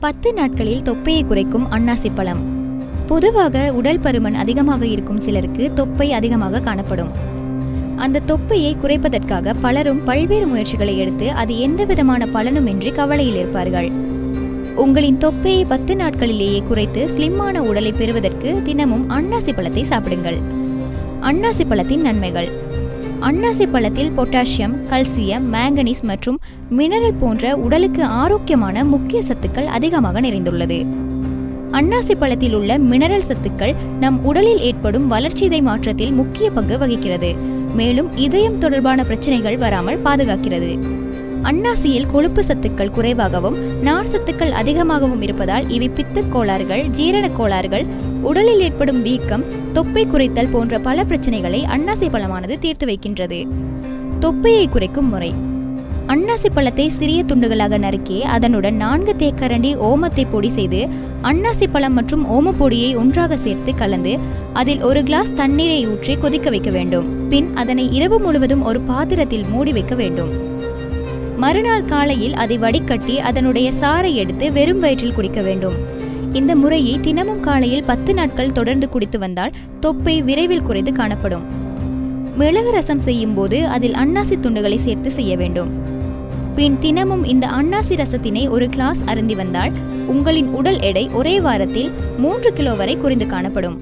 பத்து நாட்களில் தொப்பையை குறைக்கும் அன்னாசி பழம் பொதுவாக உடல் பருமன் அதிகமாக இருக்கும் சிலருக்கு தொப்பை அதிகமாக காணப்படும். அந்த தொப்பையை குறைப்பதற்காக பலரும் பல்வேறு முயற்சிகளை எடுத்து அது எந்த விதமான பலனுமின்றி கவலையில் இருப்பார்கள். உங்களின் தொப்பையை பத்து நாட்களிலேயே குறைத்து ஸ்லிம்மான உடலை பெறுவதற்கு தினமும் அன்னாசி பழத்தை சாப்பிடுங்கள். அன்னாசி பழத்தின் நன்மைகள். அன்னாசி பழத்தில் பொட்டாசியம் கல்சியம் மேங்கனீஸ் மற்றும் மினரல் போன்ற உடலுக்கு ஆரோக்கியமான முக்கிய சத்துக்கள் அதிகமாக நிறைந்துள்ளது. அன்னாசி பழத்தில் உள்ள மினரல் சத்துக்கள் நம் உடலில் ஏற்படும் வளர்ச்சிதை மாற்றத்தில் முக்கிய பங்கு வகிக்கிறது. மேலும் இதயம் தொடர்பான பிரச்சனைகள் வராமல் பாதுகாக்கிறது. அன்னாசியில் கொழுப்பு சத்துக்கள் குறைவாகவும் நார் சத்துக்கள் அதிகமாகவும் இருப்பதால் இவை பித்தக் கோளாறுகள் ஜீரணக் கோளாறுகள் உடலில் ஏற்படும் வீக்கம் தொப்பை குறைத்தல் போன்ற பல பிரச்சனைகளை அன்னாசி பழமானது தீர்த்து வைக்கின்றது. தொப்பையை குறைக்கும் முறை. அன்னாசி பழத்தை சிறிய துண்டுகளாக நறுக்கி அதனுடன் நான்கு தேக்கரண்டி ஓமத்தை பொடி செய்து அன்னாசி பழம் மற்றும் ஓமப்பொடியை ஒன்றாக சேர்த்து கலந்து அதில் ஒரு கிளாஸ் தண்ணீரை ஊற்றி கொதிக்க வைக்க வேண்டும். பின் அதனை இரவு முழுவதும் ஒரு பாத்திரத்தில் மூடி வைக்க வேண்டும். மறுநாள் காலையில் அதை வடிகட்டி அதனுடைய சாறை எடுத்து வெறும் வயிற்றில் குடிக்க வேண்டும். இந்த முறையை தினமும் காலையில் பத்து நாட்கள் தொடர்ந்து குடித்து வந்தால் தொப்பை விரைவில் குறைந்து காணப்படும். மிளகு ரசம் செய்யும் போது அதில் அன்னாசி துண்டுகளை சேர்த்து செய்ய வேண்டும். பின் தினமும் இந்த அன்னாசி ரசத்தினை ஒரு கிளாஸ் அருந்தி வந்தால் உங்களின் உடல் எடை ஒரே வாரத்தில் மூன்று கிலோ வரை குறைந்து காணப்படும்.